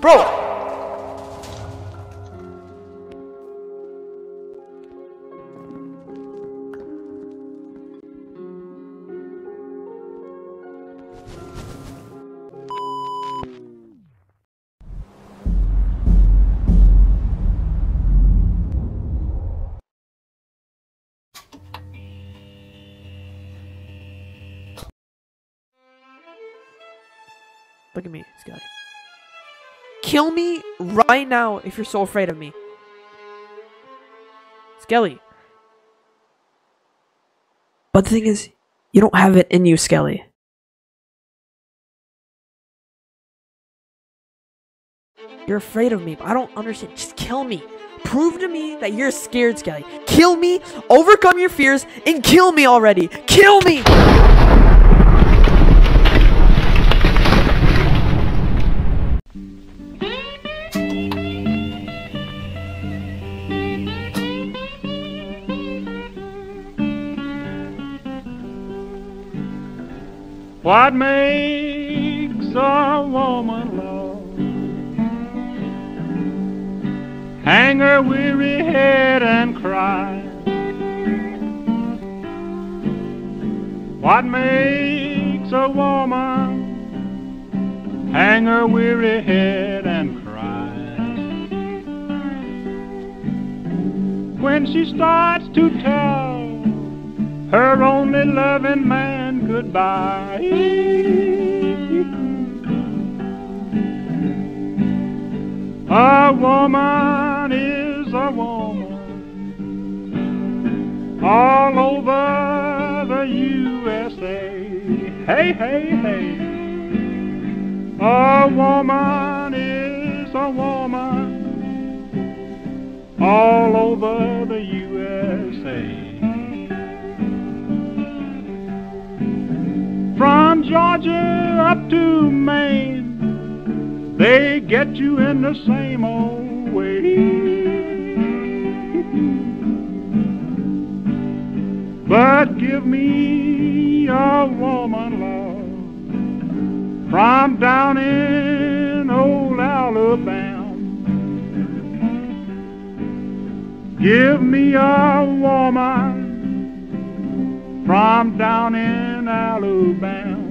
Bro! Look at me, Skelly. Kill me right now if you're so afraid of me. Skelly. But the thing is, you don't have it in you, Skelly. You're afraid of me, but I don't understand. Just kill me. Prove to me that you're scared, Skelly. Kill me, overcome your fears, and kill me already. Kill me! What makes a woman love? Hang her weary head and cry. What makes a woman hang her weary head and cry? When she starts to tell her only loving man goodbye. A woman is a woman all over the USA. Hey, hey, hey. A woman is a woman Georgia up to Maine, they get you in the same old way. But give me a woman, love, from down in old Alabama. Give me a woman from down in Alabama.